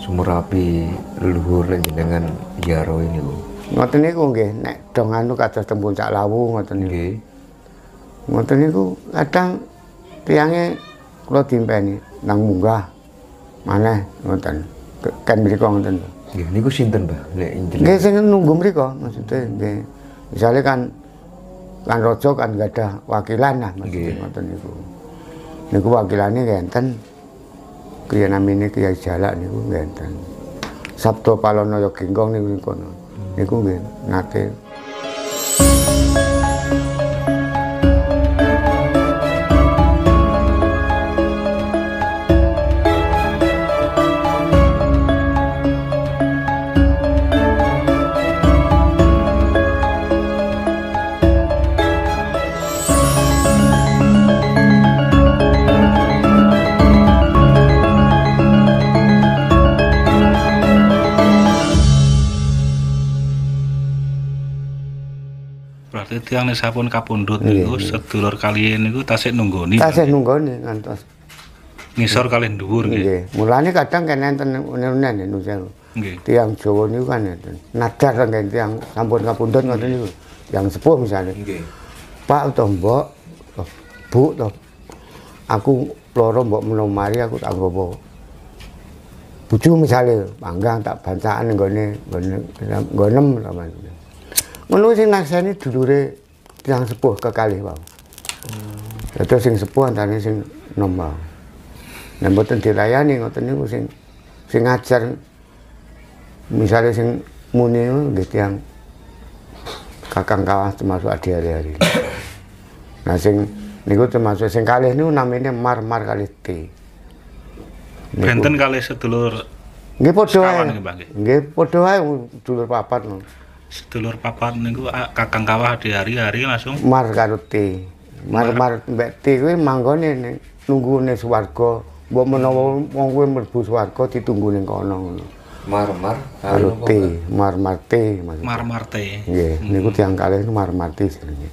sumur api leluhur lan jenengan Yaro ini Bu. Ngoten niku nggih, nek dong anu kados teng puncak lawu ngoten niku. Nggih. Ngoten niku kadang tiange kula dimpeni nang munggah. Maneh ngoten. Kan mriku ngoten. Nggih, niku sinten, Mbah? Nek Nggih sing nunggu mriku maksudnya nggih. Misale kan kan raja kan gak ada wakilan lah maksudnya ngoten niku. Niku wakilane enten Kiai namine Kiai Jalak niku enten. Sabdo Palonoyo Genggong niku niku kono. Niku nggih nate Tiang nek sampun kapundhut niku sedulur kaliyan niku tasih nunggoni. tasih nunggoni ngantos. Ngisor kalih dhuwur nggih. Mulane kadang kan enten unen-unen niku. Nggih. Tiang Jawa niku kan enten. Nadar kan tiang sampun kapundhut ngoten niku. Yang sepuh misalnya. Nggih. Pak atau Mbok, Bu toh. Aku loro mbok menawa mari aku tak nggowo. Bojo misale panggang tak bancaan nggone nggone nggonem lawan. Ngono sing nakseni dulure tiyang sepuh kekalih wae. Terus sing sepuh antane sing nom wae. Nek mboten dilayani ngoten niku sing sing ngajar misale sing muni nggih tiyang kakang kawas termasuk adi hari-hari. Nah sing niku termasuk sing kalih niku namanya mar-mar kalih T. Benten kalih sedulur Nggih padha wae. Nggih padha wae dulur papat no. Sedulur papat niku ah, Kakang Kawah di hari-hari langsung Mar karo T. Mar-mar mbek T kuwi manggone ning nunggune swarga. Mbok menawa wong kuwi mlebu swarga ditunggu ning kono ngono. Mar-mar Karo napa, T, Mbah? mar-mar T maksudnya. Marmarte. Nggih, niku tiyang kalih niku mar-mar T jenenge.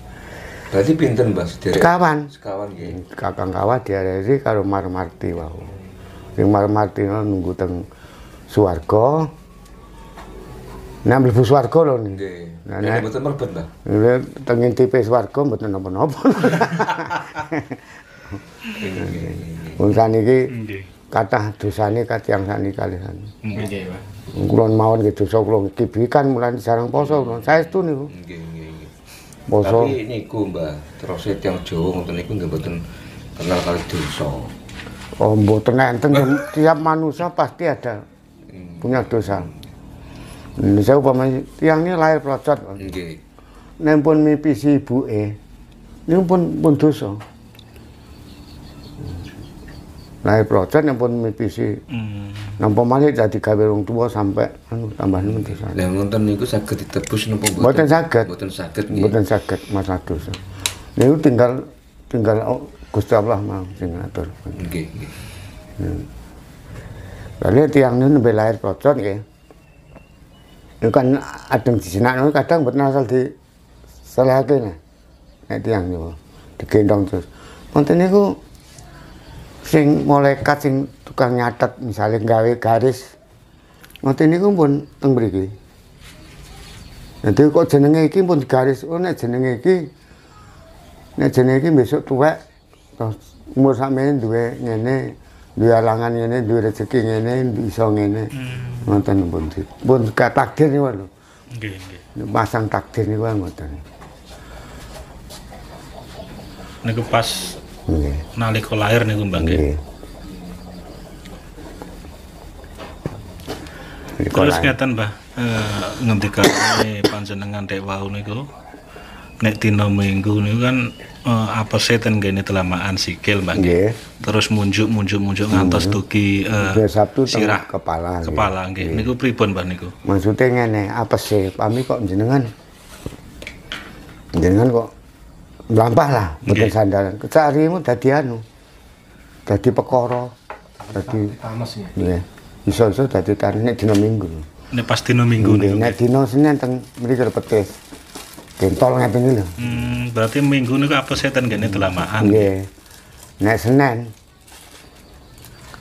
Berarti pinten, Mbah? Sederek. Sekawan. Sekawan nggih. kakang kawah diarani karo Marmarti wau. Sing Marmarti no nunggu teng swarga. Nek mlebu swarga lho nih. Nggih. Nah, Nek nek- mboten merbet, Mbah. Nek teng intipe swarga mboten napa-napa. Wong saniki kathah dosane katiyang saniki kalihan. Nggih, Pak. Kula mawon nggih dosa kula kibikan mulane jarang poso kula. Saestu niku. Nggih, nggih, nggih. Poso. Tapi niku, Mbah, terus tiyang Jawa ngoten niku nggih mboten kenal kali dosa. Oh mboten enten tiap manusia pasti ada Hmm. punya dosa. Saya umpamanya tiang ini lahir pelocot. Nggih. Nek pun mipisi ibuke, niku pun pun dosa. Lahir pelocot nek pun mipisi Hmm. nampa malih dadi gawe wong tuwa sampai anu tambah niku dosa. Lah ngoten niku saged ditebus napa mboten? Mboten saged. Mboten saged nggih. Mboten saged masalah dosa. Niku tinggal tinggal oh, Gusti Allah mau sing ngatur. Nggih, nggih. Lalu tiang ini nembe lahir pelocot nggih. Itu kan adeng dijenakno kadang mboten asal di salahake nah. Nek tiang niku digendong terus. Wonten niku sing malaikat sing tukang nyatet misalnya gawe garis. Wonten niku pun teng mriki. Nanti kok jenenge iki pun digaris, oh nek jenenge iki nek jenenge iki besok tuwek terus umur sakmene duwe duwe alangan ngene, duwe rezeki ngene, iso ngene. Ngoten pun di. Pun takdir niku lho. Nggih, nggih. Masang takdir niku ngoten. Niku pas Nggih. nalika lahir niku Mbak nggih. Terus ngeten Mbah, eh ngendikane panjenengan dek wau niku nek dina minggu niku kan eh, apese ten gene telamaan sikil Mbah nggih. Nggih. Terus munjuk munjuk munjuk ngantos dugi eh, Dua Sabtu sirah kepala. nggih. kepala nggih. Niku pripun Mbah niku? Maksudnya ngene, apa sih? Pami kok jenengan jenengan kok mlampah lah, mboten Nggih. sandaran. Kesarimu dadi anu. Dadi pekara. Dadi tamas ya. nggih. Iso-iso dadi tarik nek dina Minggu. Nek pas dina minggu nek dina Senin teng mriki petis. Gentol ngeten iki lho. Hmm, berarti minggu niku apese ten gene telamaan. Nggih. Nek Senin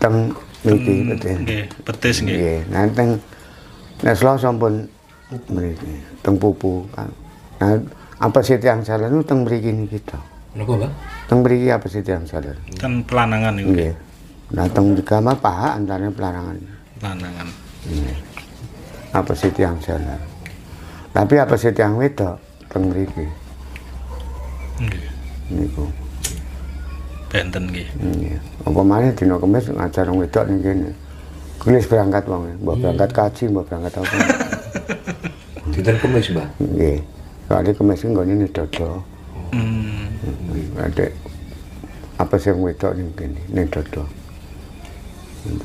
teng mriki betul. Nggih, betis nggih. Nggih, nanten nek Selasa pun mriki teng pupu. Nah, apa sih yang salah nu teng mriki niki to. Napa, Mbak? Teng mriki apa sih yang salah? Kan pelanangan niku. Nggih. Nah, teng di kamar paha antara pelarangan. Pelanangan. Nggih. Apa sih yang salah? Tapi apa sih yang wedok teng mriki Nggih. niku. Benten nggih. Iya. Apa maneh dina kemis ngajar wong wedok ning kene. Kulis berangkat wong, mbok berangkat kaji, mbok berangkat apa. Dinten Kamis, Mbak. Nggih. Soalnya kemis ki nggone ning dodo. Hmm. Adek apa sih wedok ning kene ning dodo.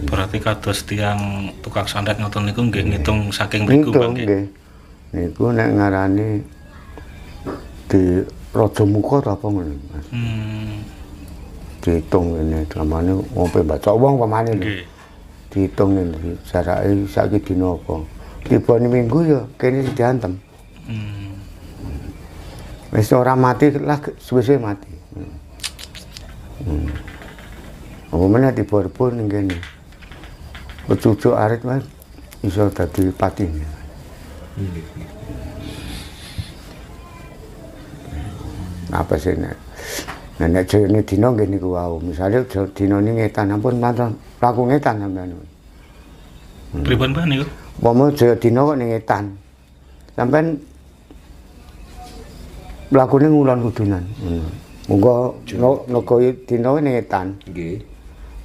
Berarti kados tiang tukang santet ngoten niku nggih ngitung saking mriku nggih. nggih. Niku nek ngarani di Raja Muka apa ngono, Mas. Hmm. Dihitung gamane wong pe baca wong pamane. Nggih. Dihitung ngene jarake saiki dina apa. Tibane minggu ya kene diantem. Hmm. Wis ora mati lah suwe-suwe mati. Hmm. Apa meneh dibor-bor ning kene. Cucu arit Mas iso dadi pati. Apa sih nek Nah, nek jane dina nggih niku wau. Misale dina ini ngetan ampun mantun laku ngetan sampean. Pripun Pak niku? Umpama jaya dina kok ning ngetan. Sampean mlakune ngulon kudunan. Hmm. Monggo no, naga dina ning ngetan. Nggih.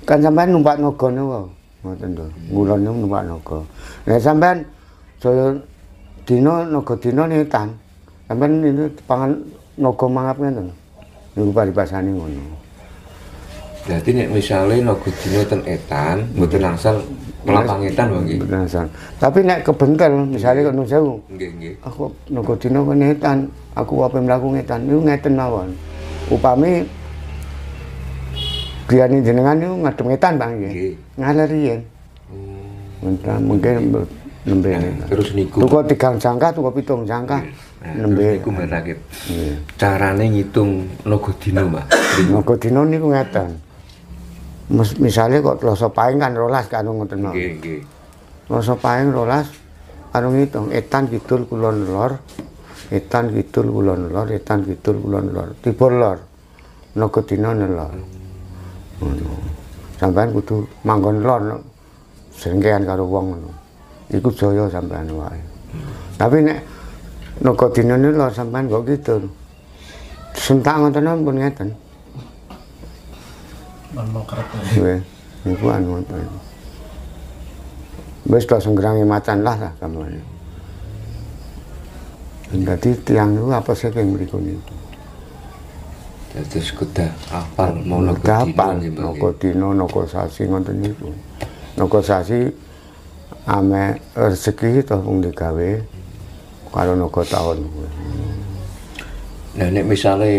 Kan sampean numpak nagane wae. Ngoten to. Ngulon numpak naga. Nek sampean jaya dina naga dina ning ngetan. Sampean ini pangan naga mangap ngeten. Niku paribasane ngono. Berarti nek misale naga dina ten etan, mboten langsung melampang etan, Mbak nggih. Benasan. Tapi nek kebentel misalnya kok nung sewu, Nggih, nggih. aku naga dina kok ngetan, aku apa mlaku ngetan, niku ngeten mawon. Upami griyane jenengan niku ngadem ngetan Bang Nggih. nggih. Ngaler riyen. Hmm. Mungkin mungkin nembe terus niku. Tuku tigang jangka, tuku pitung jangka. Nembe. niku Mbak Rakit. Carane ngitung naga dina, Mbak. Naga dina niku ngeten. Mes- Misale kok Selasa Pahing kan rolas kan ngoten mawon. Nggih, nggih. Rasa paing rolas anu ngitung etan kidul kulon lor etan kidul kulon lor etan kidul kulon lor tiba lor naga dina nelor ngono sampean kudu manggon lor sengkean karo wong ngono iku jaya sampean wae tapi nek naga dina nelor sampean kok kidul sentak ngoten ampun ngeten Nggih, niku anu ngoten. Wis tok senggerangi macan lah lah kamane. Jadi tiang itu apa sih yang mriku niku? Terus kuda apal mau naga dina Mbak. noko dino, noko sasi ngoten niku. Noko sasi ame rezeki to wong digawe karo noko taun. Nah, nek misale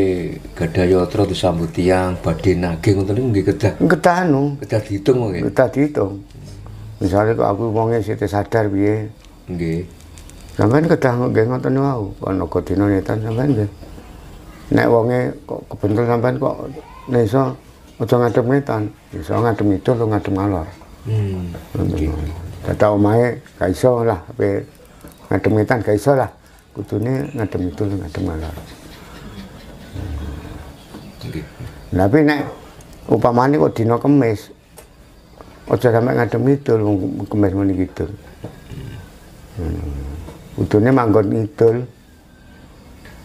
gadah yatra disambut tiang badhe nagih ngoten niku nggih kedah Kedah anu, kedah diitung nggih. kedah dihitung. Misalnya kok aku wonge sithik sadar piye, Nggih. sampean kedah nggih ngoten wau, noko dino netan sampean nggih. Nek wonge kok kebentel sampean kok neso aja ngadem netan, iso ngadem itu lo ngadem ngalor. Hmm. Nggih. Kata omahe gak iso lah, tapi ngadem ngetan gak iso lah. Kudune ngadem itu ngadem ngalor. Tapi nek upamane kok dina kemis, aja sampe ngadem wong kemis muni kidul. Hmm. Kudune manggon idul.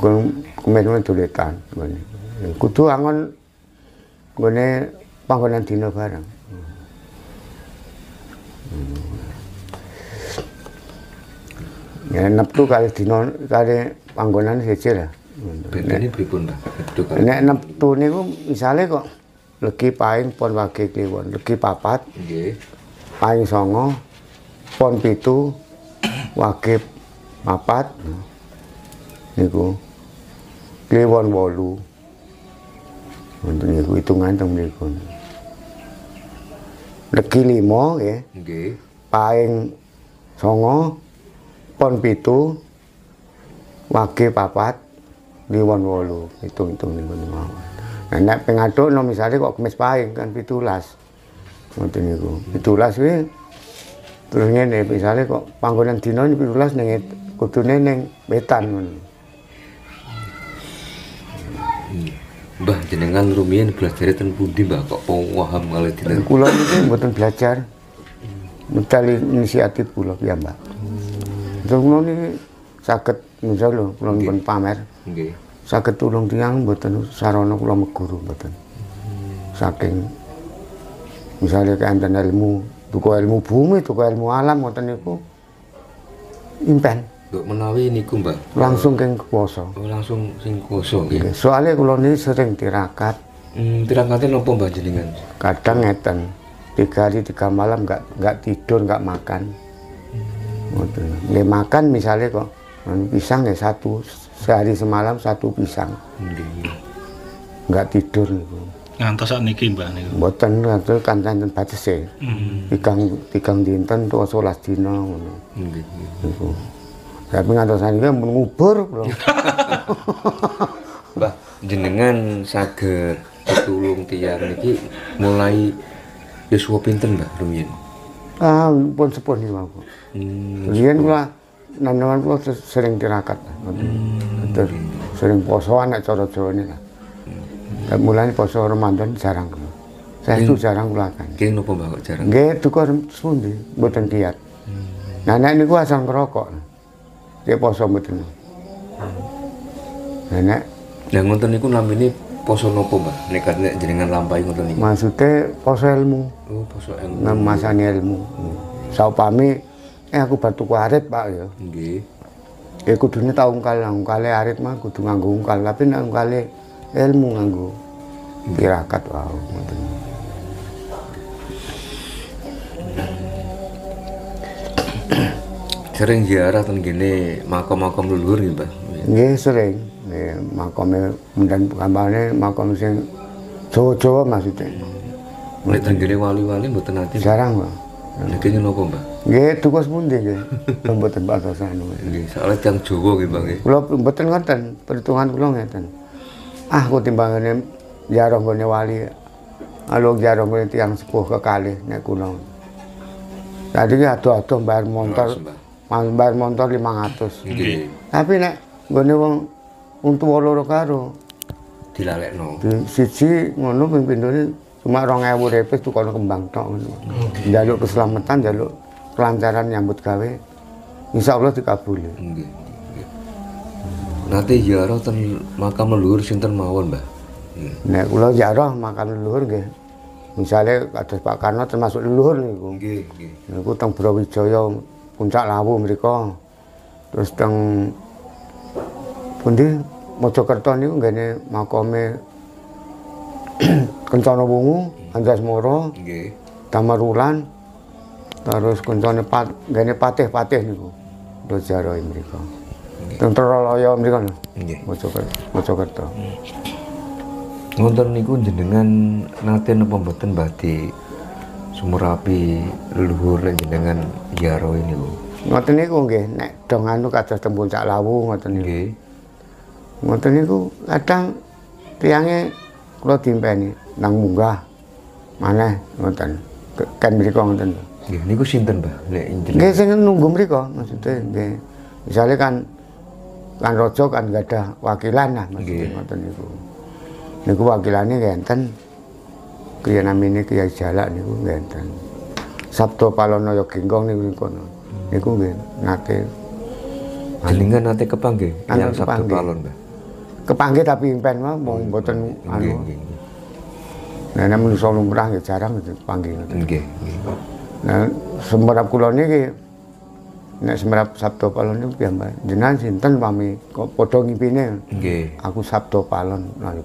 Kemis muni doletan ngene. Kudu angon nggone panggonan dina bareng. Ya neptu kali dina kali panggonan siji lah. Bentene pripun, kan. Nek neptu niku misale kok legi paing pon wage kliwon, legi papat, Nggih. paing songo, pon pitu, wage papat. Niku kliwon wolu. Untuk niku hitungan teng mriku. Legi limo nggih, Nggih. paing songo, pon pitu, wage papat, liwon wolu. Hitung-hitung niku mau. Nah, nek pengaduk no misalnya kok kemis paing kan pitulas. ngoten niku. 17 kuwi terus ngene misale kok panggonan dina ini 17 ning et- kudune ning wetan. Mbah jenengan rumiyin belajar ten pundi Mbah kok paham kali dina Kula niki mboten belajar. Mencari inisiatif kula piyambak. Terus kula niki saged misal lho kula pun pamer. nggih Saged tulung tiyang mboten sarana kula meguru mboten. Saking misalnya keenten ilmu, tuku ilmu bumi, tuku ilmu alam ngoten niku impen Mbok menawi niku Mbah langsung keng kuwasa. oh, langsung sing kuwasa nggih Soalnya kula niki sering tirakat, hmm tirangkate napa Mbah jenengan kadang ngeten tiga hari tiga malam nggak nggak tidur nggak makan. Nggih makan misalnya kok anu pisang ya satu sehari semalam satu pisang. Nggih nggak tidur niku. Ngantos sak niki mbah niku. Mboten ngatur kancan batese. Hmm. tigang tigang dinten tuwa 11 dina ngono. Nggih tapi ngantos saniki ngubur bro. Mbah jenengan saged pitulung tiyang niki mulai yuswa pinten Mbah rumiyin ah pun sepun niku aku hmm Riyen kula nanaman kula se- sering tirakat. Terus sering posoan nek cara Jawa ini lah. Hmm. Mulane poso Ramadan jarang kula. Saya itu jarang kula kan. nggih napa Mbah kok jarang Nggih duka sepundi mboten kiat. Nah nek niku asal ngerokok. Dia poso mboten. Nah nek Lah ngoten niku namine poso napa Mbah nek nek jenengan lampahi ngoten niku maksudnya poso ilmu, oh poso ilmu. Ngemasani ilmu. Saupami eh aku batu arit Pak ya. nggih. Ya kudune tau ungkal, ungkale arit mah kudu nganggo ungkal, tapi nek ungkale ilmu nganggo tirakat wae ngoten. sering ziarah ten gene makam-makam leluhur nggih Nggih sering, nggih makome mundan kampane makom sing Jawa-Jawa maksudnya. Ten gene wali-wali mboten nate Jarang, Pak. Kene napa Mbah Nggih tugas pundi nggih. Mboten batasan. nggih soalnya tiyang Jawa nggih Mbah nggih Kula mboten ngoten, perhitungan kula ngeten. Ah kok timbangane jarong gone wali. Alo jarong gone tiyang sepuh kekalih nek kula. Tadi ki ado-ado bayar motor, mas bayar motor 500. nggih Tapi nek gone wong tuwa loro karo, dilalekno di siji ngono ping pindhone cuma 2000 repes tukono kembang tok ngono. Njaluk keselamatan, njaluk kelancaran nyambut gawe. Insya Allah dikabuli. nggih. Nate ziarah ten makam leluhur sinten mawon Mbah. Nek kula ziarah makam leluhur nggih. Misale kados Pak Karno termasuk leluhur niku. nggih nggih Niku teng Brawijaya Puncak Lawu mriku. Terus teng pundi Mojokerto niku nggene makame Kencana Wungu, Anjasmara, nggih Tamarulan. Terus kencane pat nggene patih-patih niku. Ziarah mriku. Teng Trolaya mriku. lho, nggih Mojokerto. Mojokerto. Ngonten niku jenengan nate napa mboten Mbah di Sumurapi leluhur jenengan ini lho Ngoten niku nggih, nek dong anu kados teng Puncak Lawu ngoten niku. nggih Ngoten niku kadang tiyange kula dimpeni nang munggah. Maneh ngoten. Kan mriku ngoten. nggih niku sinten Mbah nek Nggih sing nunggu mriku maksudnya nggih. Misale kan kan raja kan gak ada wakilan lah maksudnya ngoten niku. Niku wakilane ngenten. Kiai namine Kiai Jalak niku ngenten. Sabdo Palono Yogingkong niku kono. Niku nggih nate jenengan nate kepanggih yang kepanggih. Palon Mbah kepanggih tapi impen mah mau mboten nggih anu. nggih Nah, nek menungso lumrah nggih jarang itu panggih. nggih nggih Nah, semerap kula niki nek semerap Sabdo Palon niku piyambak. Jenengan sinten pami kok padha ngipine. nggih Aku Sabdo Palon lagi.